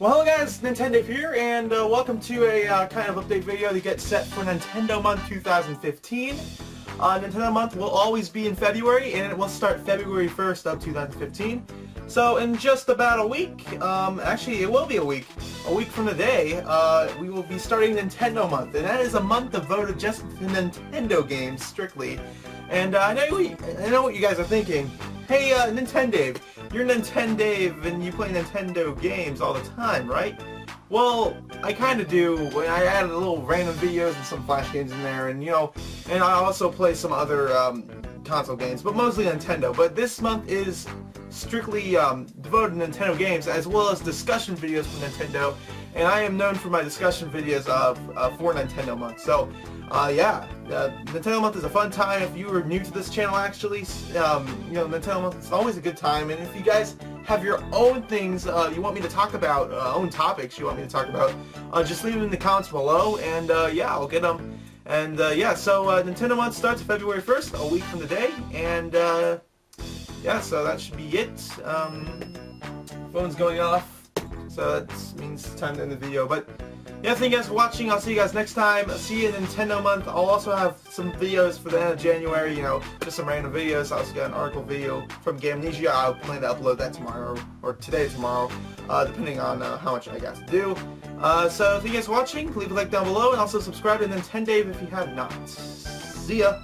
NintenDave here, and uh, welcome to a uh, kind of update video to get set for Nintendo Month 2015. Uh, Nintendo Month will always be in February, and it will start February 1st of 2015. So in just about a week, um, actually it will be a week, a week from today, uh, we will be starting Nintendo Month, and that is a month devoted just to Nintendo games, strictly. And uh, I, know what, I know what you guys are thinking. Hey, uh, NintenDave, you're NintenDave and you play Nintendo games all the time, right? Well, I kind of do. I add a little random videos and some Flash games in there, and you know, and I also play some other um, console games, but mostly Nintendo. But this month is strictly um, devoted to Nintendo games, as well as discussion videos for Nintendo. And I am known for my discussion videos of uh, for Nintendo month. So uh, yeah, uh, Nintendo Month is a fun time. If you are new to this channel, actually, um, you know, Nintendo Month is always a good time. And if you guys have your own things uh, you want me to talk about, uh, own topics you want me to talk about, uh, just leave them in the comments below, and yeah, I'll get them. And uh, yeah, so uh, Nintendo Month starts February 1st, a week from today, and uh, yeah, so that should be it. Um, phone's going off, so that means time to end the video. But yeah, thank you guys for watching. I'll see you guys next time. see you in Nintendo month. I'll also have some videos for the end of January, you know, just some random videos. I also got an article video from Gamnesia. I'll plan to upload that tomorrow, or, or today tomorrow, uh, depending on uh, how much I got to do. Uh, so thank you guys for watching. Leave a like down below, and also subscribe to NintenDave if you have not. See ya!